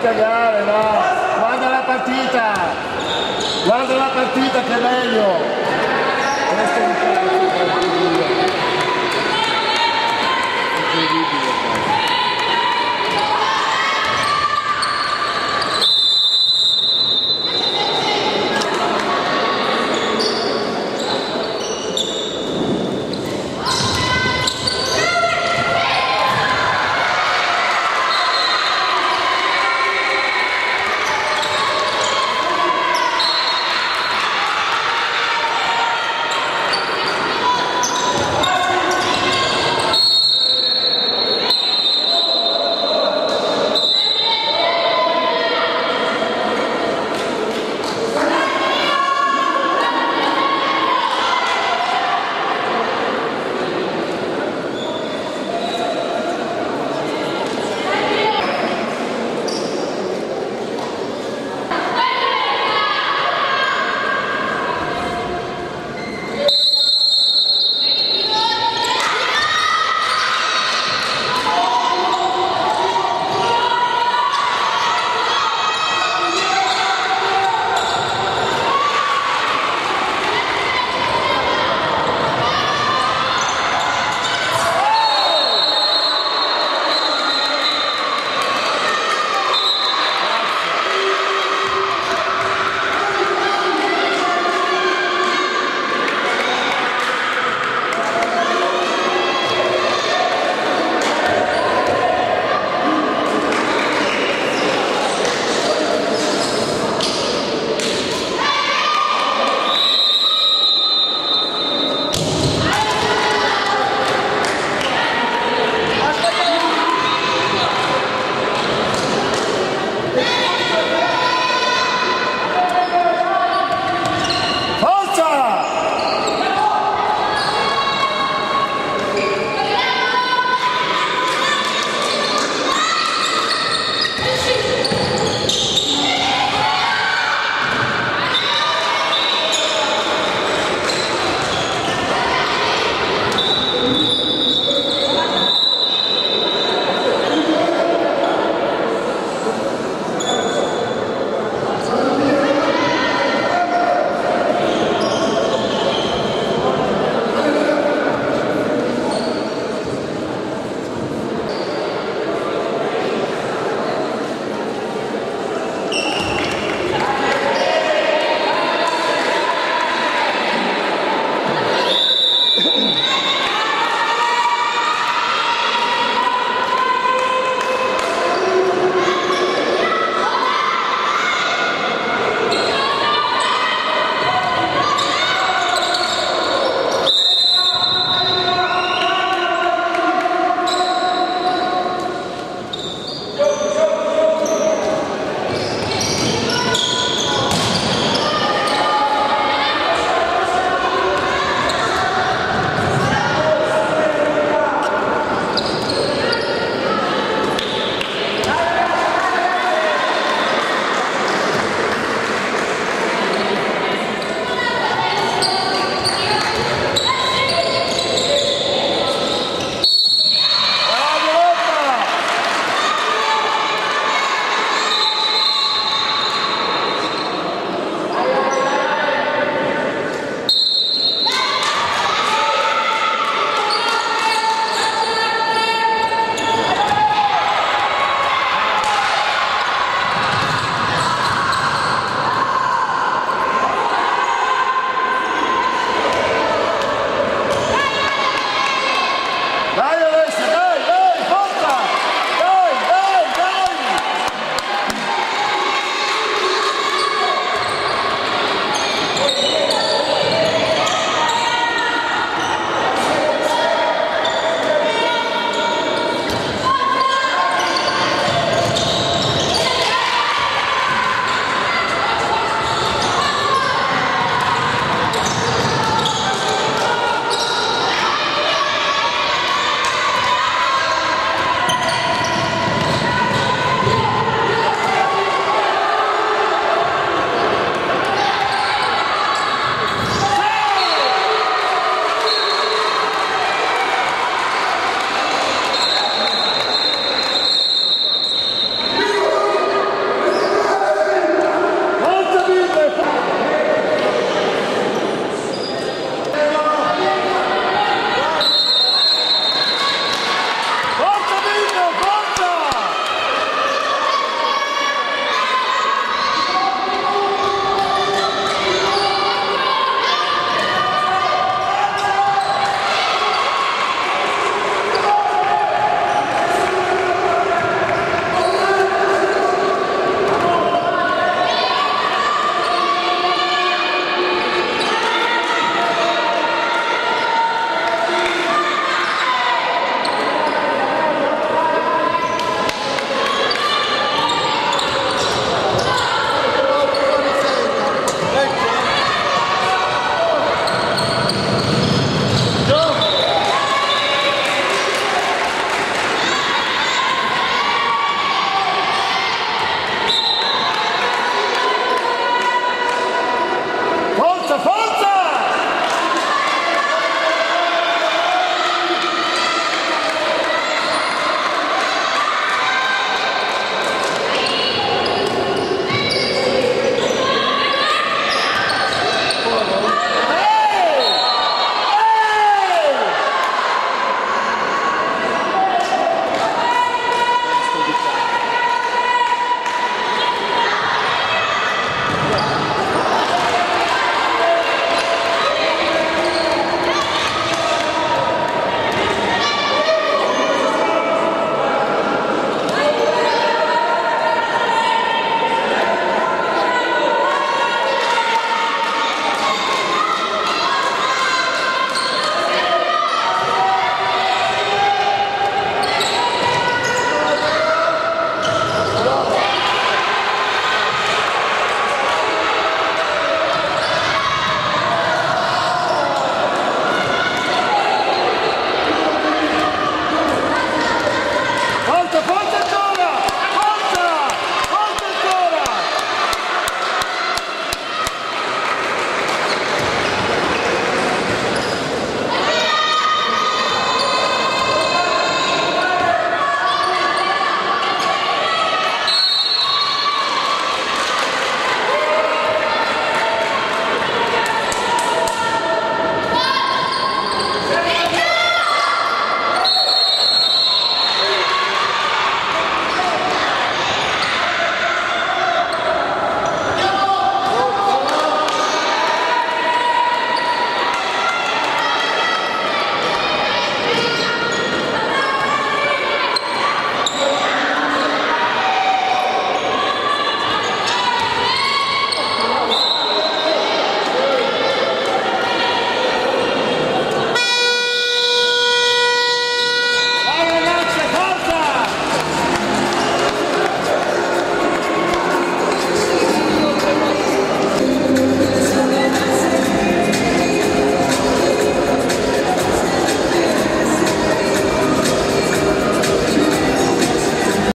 cagare, no! Guarda la partita! Guarda la partita che è meglio!